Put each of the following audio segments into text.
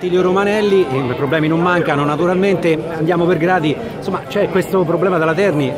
Tilio Romanelli, i problemi non mancano naturalmente, andiamo per gradi, insomma c'è questo problema della Terni,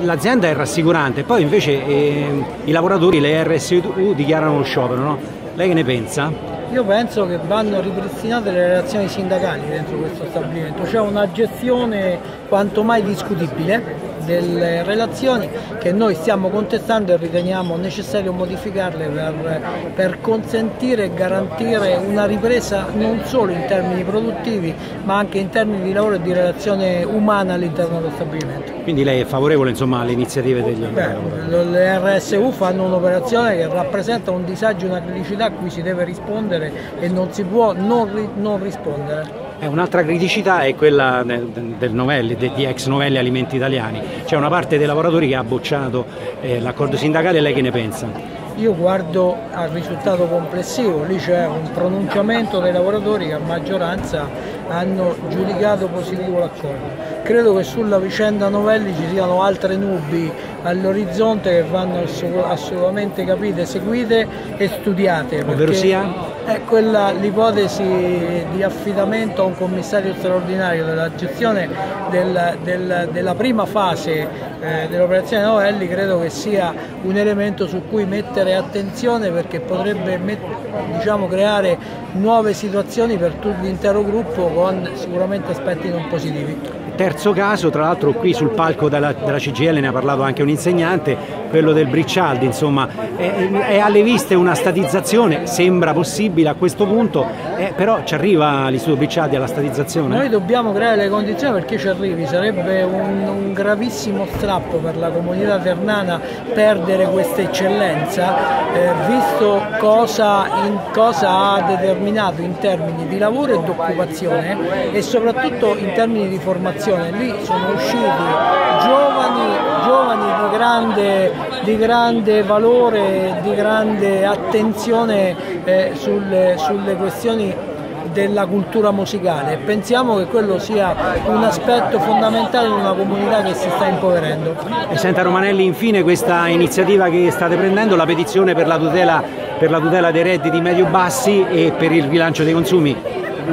l'azienda è rassicurante, poi invece eh, i lavoratori, le RSU dichiarano lo sciopero, no? Lei che ne pensa? Io penso che vanno ripristinate le relazioni sindacali dentro questo stabilimento, c'è una gestione quanto mai discutibile delle relazioni che noi stiamo contestando e riteniamo necessario modificarle per, per consentire e garantire una ripresa non solo in termini produttivi ma anche in termini di lavoro e di relazione umana all'interno dello stabilimento. Quindi lei è favorevole insomma, alle iniziative degli Beh, Le RSU fanno un'operazione che rappresenta un disagio una criticità a cui si deve rispondere e non si può non, non rispondere. Un'altra criticità è quella Novelli, di ex Novelli Alimenti Italiani. C'è una parte dei lavoratori che ha bocciato eh, l'accordo sindacale, lei che ne pensa? Io guardo al risultato complessivo, lì c'è un pronunciamento dei lavoratori che a maggioranza hanno giudicato positivo l'accordo. Credo che sulla vicenda Novelli ci siano altre nubi all'orizzonte che vanno assolutamente capite, seguite e studiate. Ovvero sia? È quella l'ipotesi di affidamento a un commissario straordinario della gestione del, del, della prima fase eh, dell'operazione Novelli credo che sia un elemento su cui mettere attenzione perché potrebbe diciamo, creare nuove situazioni per tutto l'intero gruppo con sicuramente aspetti non positivi. Terzo caso, tra l'altro qui sul palco della, della, CGL ne ha parlato anche un insegnante, quello del Briccialdi, insomma è, è alle viste una statizzazione, sembra possibile a questo punto, eh, però ci arriva l'Istituto Briccialdi alla statizzazione? Noi dobbiamo creare le condizioni perché ci arrivi, sarebbe un, un gravissimo strappo per la comunità ternana perdere questa eccellenza, eh, visto cosa, in, cosa ha determinato in termini di lavoro e di occupazione e soprattutto in termini di formazione lì sono usciti giovani, giovani di, grande, di, grande, valore, di grande attenzione eh, sulle, sulle questioni della cultura musicale. Pensiamo che quello sia un aspetto fondamentale in una comunità che si sta impoverendo. E senta Romanelli, infine questa iniziativa che state prendendo, la petizione per la tutela, per la tutela dei redditi medio-bassi e per il rilancio dei consumi,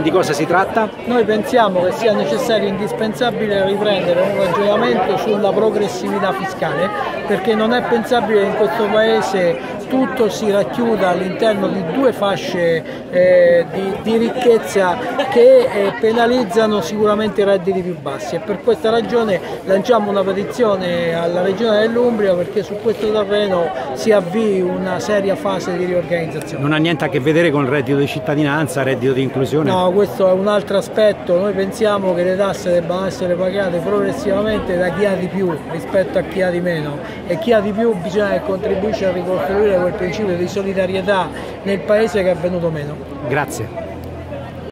di cosa si tratta? Noi pensiamo che sia necessario e indispensabile riprendere un ragionamento sulla progressività fiscale perché non è pensabile che in questo Paese tutto si racchiuda all'interno di due fasce eh, di, di, ricchezza che eh, penalizzano sicuramente i redditi più bassi e per questa ragione lanciamo una petizione alla Regione dell'Umbria perché su questo terreno si avvii una seria fase di riorganizzazione. Non ha niente a che vedere con il reddito di cittadinanza, reddito di inclusione? No, questo è un altro aspetto, noi pensiamo che le tasse debbano essere pagate progressivamente da chi ha di più rispetto a chi ha di meno e chi ha di più bisogna che contribuisce a ricostruire quel principio di solidarietà nel paese che è venuto meno. Grazie.